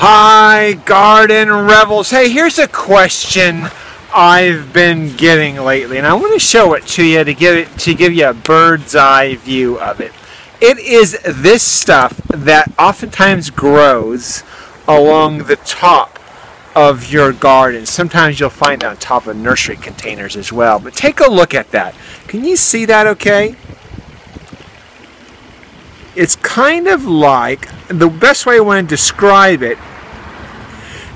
Hi, Garden Rebels. Hey, here's a question I've been getting lately, and I want to show it to you to give it to give you a bird's eye view of it. It is this stuff that oftentimes grows along the top of your garden. Sometimes you'll find it on top of nursery containers as well. But take a look at that. Can you see that okay? It's kind of like, the best way I want to describe it,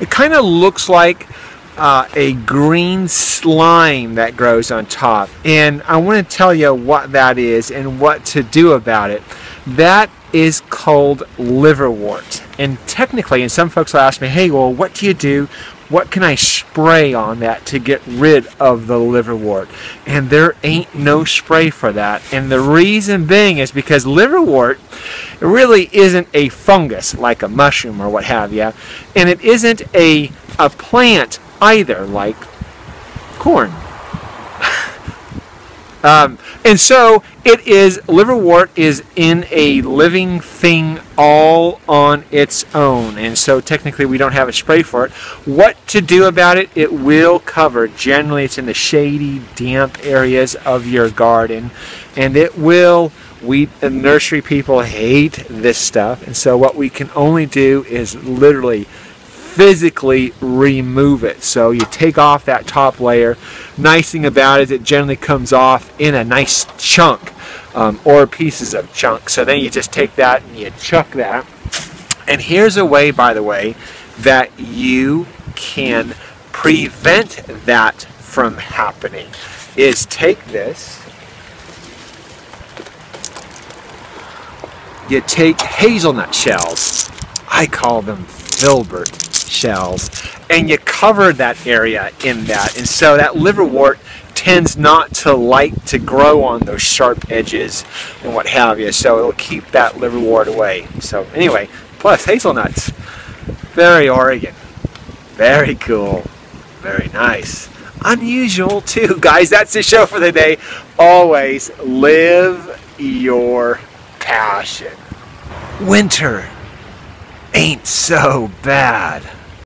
it kind of looks like uh, a green slime that grows on top. And I want to tell you what that is and what to do about it. That is called liverwort. And technically, and some folks will ask me, hey, well, what do you do what can I spray on that to get rid of the liverwort? And there ain't no spray for that. And the reason being is because liverwort really isn't a fungus like a mushroom or what have you. And it isn't a, a plant either like corn. Um, and so it is, liverwort is in a living thing all on its own. And so technically we don't have a spray for it. What to do about it, it will cover. Generally it's in the shady, damp areas of your garden. And it will, we nursery people hate this stuff. And so what we can only do is literally physically remove it. So you take off that top layer. Nice thing about it is it generally comes off in a nice chunk um, or pieces of chunk. So then you just take that and you chuck that. And here's a way, by the way, that you can prevent that from happening is take this you take hazelnut shells I call them filbert shells and you cover that area in that. And so that liverwort tends not to like to grow on those sharp edges and what have you. So it'll keep that liverwort away. So anyway plus hazelnuts. Very Oregon. Very cool. Very nice. Unusual too. Guys that's the show for the day. Always live your passion. Winter ain't so bad.